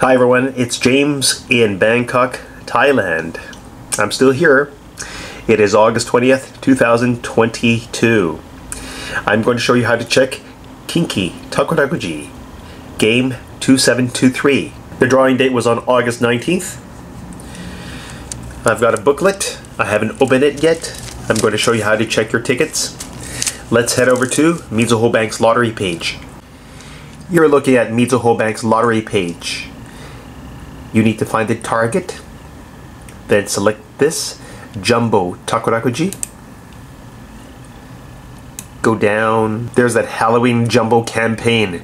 Hi everyone, it's James in Bangkok, Thailand. I'm still here. It is August 20th, 2022. I'm going to show you how to check Kinki Takarakuji, game 2723. The drawing date was on August 19th. I've got a booklet. I haven't opened it yet. I'm going to show you how to check your tickets. Let's head over to Mizuho Bank's lottery page. You're looking at Mizuho Bank's lottery page. You need to find the target, then select this, Jumbo Takarakuji. Go down, there's that Halloween Jumbo campaign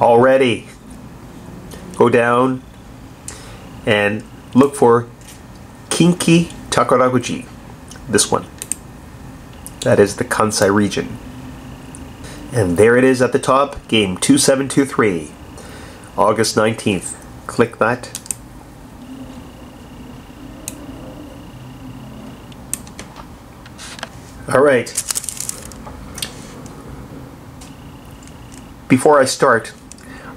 already. Go down and look for Kinki Takarakuji, this one. That is the Kansai region. And there it is at the top, game 2723, August 19th. Click that. All right. Before I start,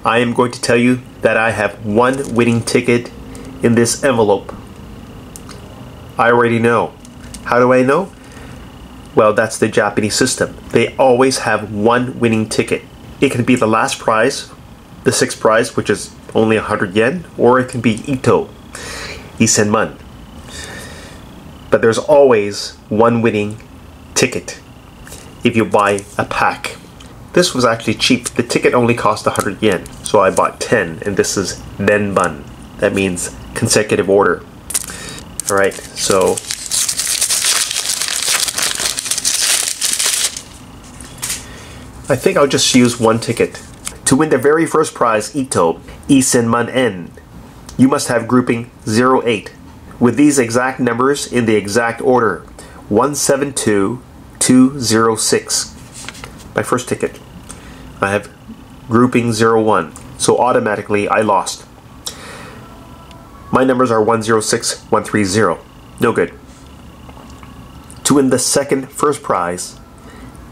I am going to tell you that I have one winning ticket in this envelope. I already know. How do I know? Well, that's the Japanese system. They always have one winning ticket. It can be the last prize, the sixth prize, which is only 100 yen, or it can be Ito, Isenman. But there's always one winning ticket if you buy a pack. This was actually cheap. The ticket only cost 100 yen, so I bought 10, and this is Renban. That means consecutive order. Alright, so I think I'll just use one ticket. To win the very first prize, Ito, Isenman N, you must have grouping 08 with these exact numbers in the exact order 172206. My first ticket. I have grouping 01, so automatically I lost. My numbers are 106, 130. No good. To win the second first prize,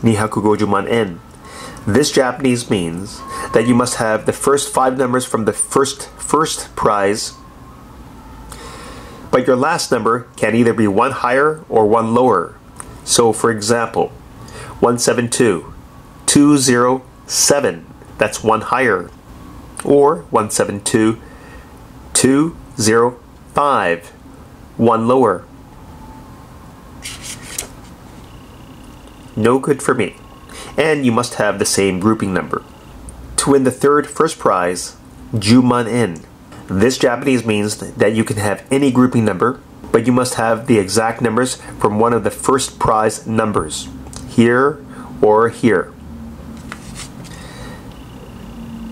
Nihaku Gojuman N. This Japanese means that you must have the first five numbers from the first first prize, but your last number can either be one higher or one lower. So, for example, 172, 207, that's one higher, or 172, 205, one lower. No good for me and you must have the same grouping number. To win the third first prize, Juman En. This Japanese means that you can have any grouping number, but you must have the exact numbers from one of the first prize numbers, here or here.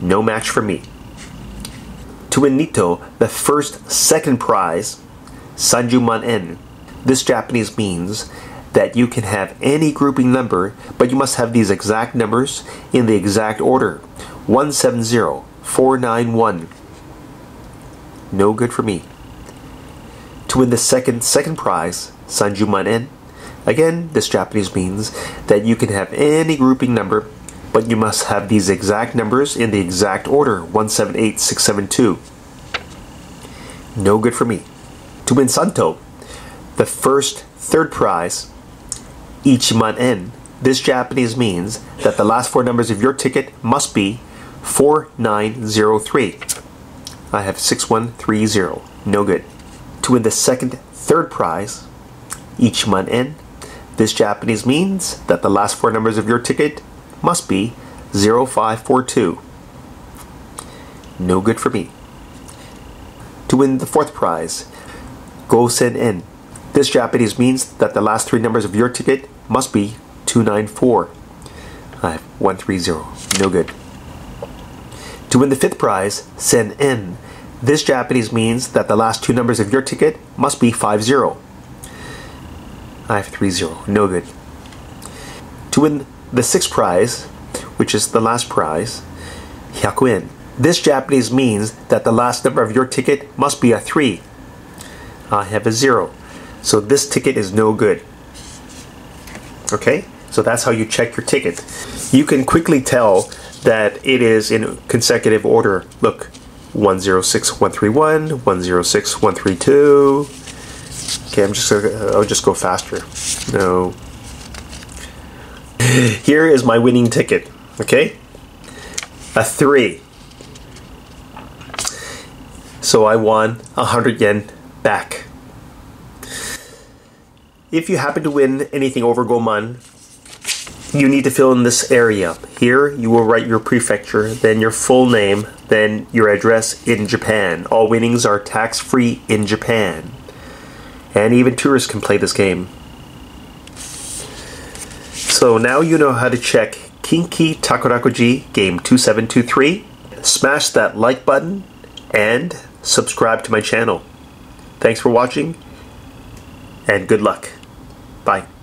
No match for me. To win Nito, the first second prize, Sanjuman En. This Japanese means that you can have any grouping number, but you must have these exact numbers in the exact order. 170, 491. No good for me. To win the second second prize, Sanjuman En. Again, this Japanese means that you can have any grouping number, but you must have these exact numbers in the exact order 178672. No good for me. To win Santo, the first third prize, Ichiman En. This Japanese means that the last four numbers of your ticket must be 4903. I have 6130. No good. To win the second, third prize, Ichiman En. This Japanese means that the last four numbers of your ticket must be 0542. No good for me. To win the fourth prize, Gosen En. This Japanese means that the last three numbers of your ticket must be 294. I have uh, 130. No good. To win the fifth prize, Sen En. This Japanese means that the last two numbers of your ticket must be 50. I have 30. No good. To win the sixth prize, which is the last prize, Hyakuen. This Japanese means that the last number of your ticket must be a 3. I have a 0. So this ticket is no good. Okay? So that's how you check your ticket. You can quickly tell that it is in consecutive order. Look, 106131, 106132. Okay, I'm just gonna, I'll just go faster. No. Here is my winning ticket, okay? A three. So I won 100 yen back. If you happen to win anything over Goman, you need to fill in this area. Here, you will write your prefecture, then your full name, then your address in Japan. All winnings are tax free in Japan. And even tourists can play this game. So now you know how to check Kinki Takarakuji Game 2723. Smash that like button and subscribe to my channel. Thanks for watching and good luck. Bye.